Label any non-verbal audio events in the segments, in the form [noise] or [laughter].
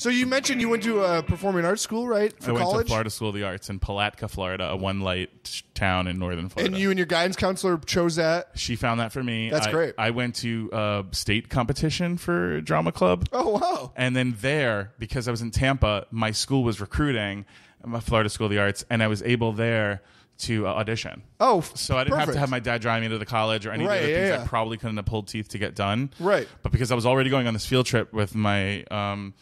So you mentioned you went to a performing arts school, right? For I went college. to Florida School of the Arts in Palatka, Florida, a one light town in northern Florida. and you and your guidance counselor chose that. she found that for me. That's I, great. I went to a state competition for drama club. Oh wow! And then there, because I was in Tampa, my school was recruiting, my Florida School of the Arts, and I was able there to uh, audition. Oh, So I didn't have to have my dad drive me to the college or any Right, of the other yeah, things yeah. I probably couldn't have pulled teeth to get done. Right. But because I was already going on this field trip with my, um,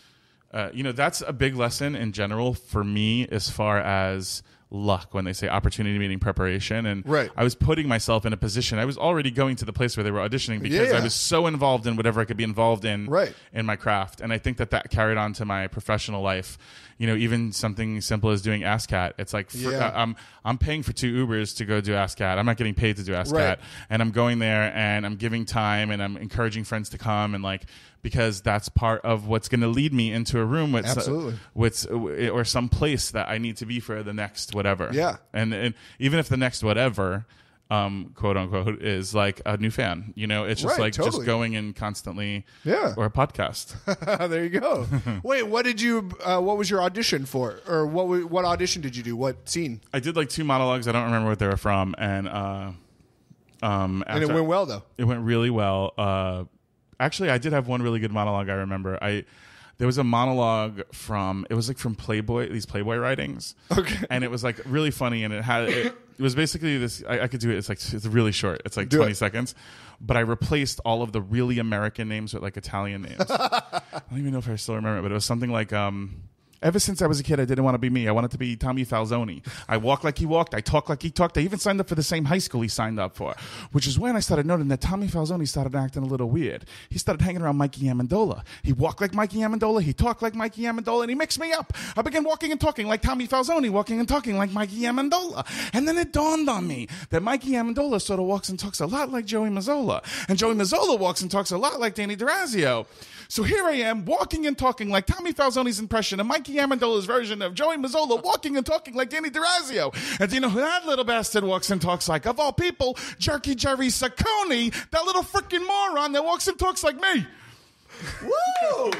uh, you know, that's a big lesson in general for me as far as luck when they say opportunity meeting preparation and Right. I was putting myself in a position I was already going to the place where they were auditioning because Yeah. I was so involved in whatever I could be involved in Right. in my craft and I think that that carried on to my professional life you know even something simple as doing ASSSSCAT it's like for, Yeah. uh, I'm I'm paying for two Ubers to go do ASSSSCAT I'm not getting paid to do ASSSSCAT Right. and I'm going there and I'm giving time and I'm encouraging friends to come and like because that's part of what's going to lead me into a room with Absolutely. with or some place that I need to be for the next whatever Yeah. and and even if the next whatever um quote unquote is like a new fan you know it's just Right, like totally. just going in constantly Yeah. or a podcast [laughs] there you go. [laughs] Wait, what did you? Uh, what was your audition for, or what? What audition did you do? What scene? I did like two monologues I don't remember what they were from and uh um And it went well though. It went really well. Uh, actually, I did have one really good monologue. I remember. I there was a monologue from it was like from Playboy these Playboy writings. Okay. And it was like really funny, and it had it, it was basically this. I, I could do it. It's like it's really short. It's like Do twenty it. seconds. But I replaced all of the really American names with like Italian names. [laughs] I don't even know if I still remember it, but it was something like. um Ever since I was a kid, I didn't want to be me. I wanted to be Tommy Falzoni. I walk like he walked. I talk like he talked. I even signed up for the same high school he signed up for, which is when I started noting that Tommy Falzoni started acting a little weird. He started hanging around Mikey Amendola. He walked like Mikey Amendola. He talked like Mikey Amendola, and he mixed me up. I began walking and talking like Tommy Falzoni, walking and talking like Mikey Amendola. And then it dawned on me that Mikey Amendola sort of walks and talks a lot like Joey Mazzola, and Joey Mazzola walks and talks a lot like Danny DeRazio. So here I am, walking and talking like Tommy Falzoni's impression of Mikey Amendola's version of Joey Mazzola, walking and talking like Danny DeRazio. And do you know who that little bastard walks and talks like? Of all people, Jerky Jerry Saccone, that little freaking moron that walks and talks like me. Woo!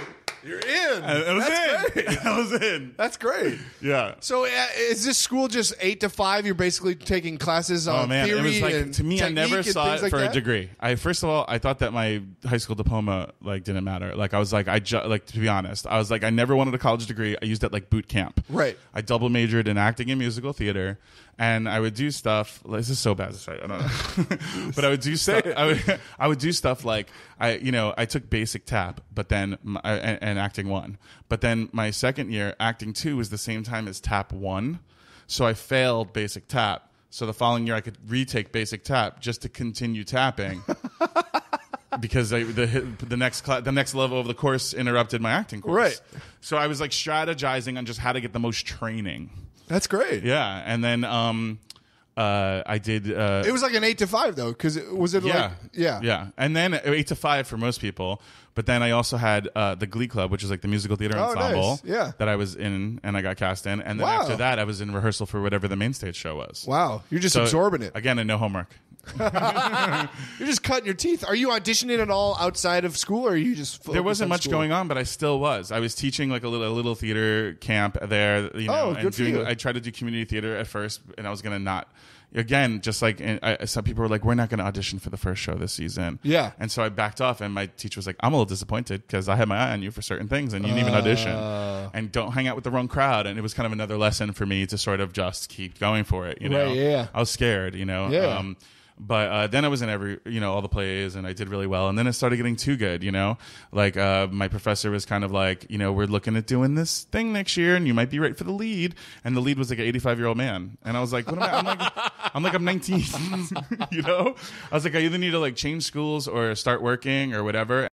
In. That was That's in. great. [laughs] That was in. That's great. Yeah. So uh, is this school just eight to five? You're basically taking classes on Oh man, theory it was like and to me. I never saw it like for a degree. I first of all, I thought that my high school diploma like didn't matter. Like I was like, I ju- like to be honest, I was like, I never wanted a college degree. I used it like boot camp. Right. I double majored in acting and musical theater, and I would do stuff. This is so bad to say. I don't know, [laughs] but I would do stuff. I would, [laughs] I would do stuff like I, you know, I took basic tap, but then my, and, and acting one, but then my second year acting two was the same time as tap one, so I failed basic tap. So the following year I could retake basic tap just to continue tapping. [laughs] because I, the the next cla- the next level of the course interrupted my acting course. Right. So I was like strategizing on just how to get the most training. That's great. Yeah, and then um, uh, I did. Uh, It was like an eight to five though, because it was it yeah, like yeah yeah, and then eight to five for most people. But then I also had uh, the Glee Club, which is like the musical theater Oh, ensemble. nice. Yeah. that I was in, and I got cast in. And then Wow. after that, I was in rehearsal for whatever the main stage show was. Wow, you're just So, absorbing it. again, and no homework. [laughs] You're just cutting your teeth. Are you auditioning at all outside of school, or are you just? There wasn't much going on, but I still was. I was teaching like a little a little theater camp there, you oh, know, Oh, and good for doing. you. I tried to do community theater at first, and I was gonna not. Again, just like I, some people were like, "We're not going to audition for the first show this season." Yeah. and so I backed off, and my teacher was like, "I'm a little disappointed because I had my eye on you for certain things, and you didn't even audition, Uh. and don't hang out with the wrong crowd." And it was kind of another lesson for me to sort of just keep going for it. You know, Right, yeah. I was scared. You know, Yeah. Um, but uh, then I was in every, you know, all the plays, and I did really well. And then it started getting too good, you know. Like uh, my professor was kind of like, you know, we're looking at doing this thing next year, and you might be right for the lead. And the lead was like an 85 year old man, and I was like, what am I? I'm like, I'm like, I'm 19, [laughs] you know. I was like, I either need to like change schools or start working or whatever.